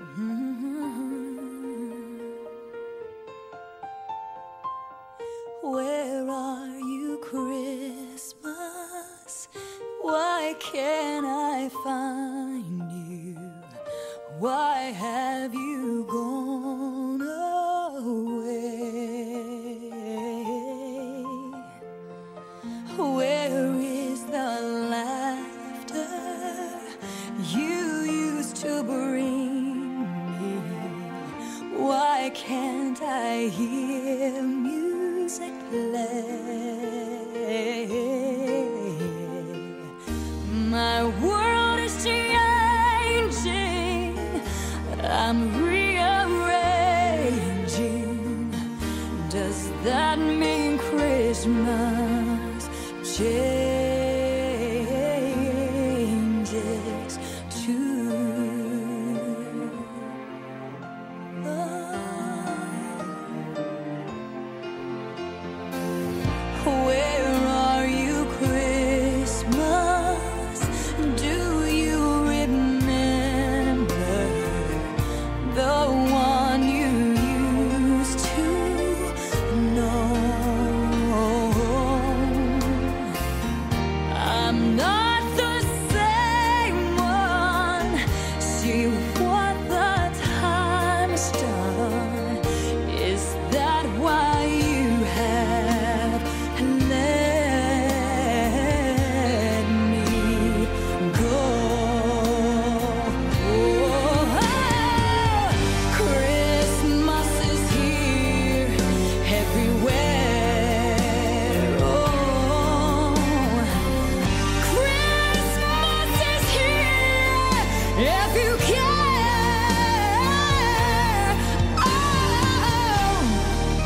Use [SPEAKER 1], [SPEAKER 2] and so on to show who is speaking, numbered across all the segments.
[SPEAKER 1] Mm-hmm. Where are you, Christmas? Why can't I find you? Why have you gone away? Where can't I hear music play? My world is changing. I'm rearranging. Does that mean Christmas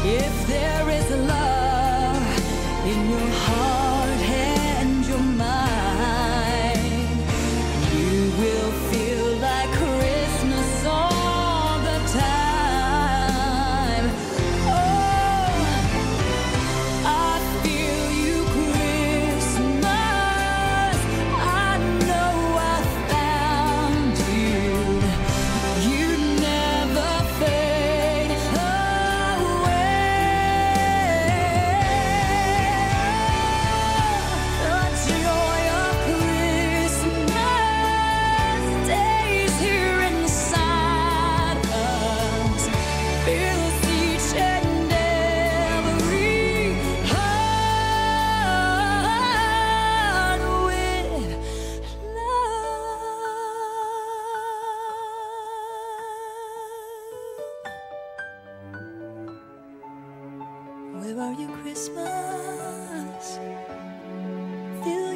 [SPEAKER 1] if there is love in your heart. Where are you, Christmas? Feel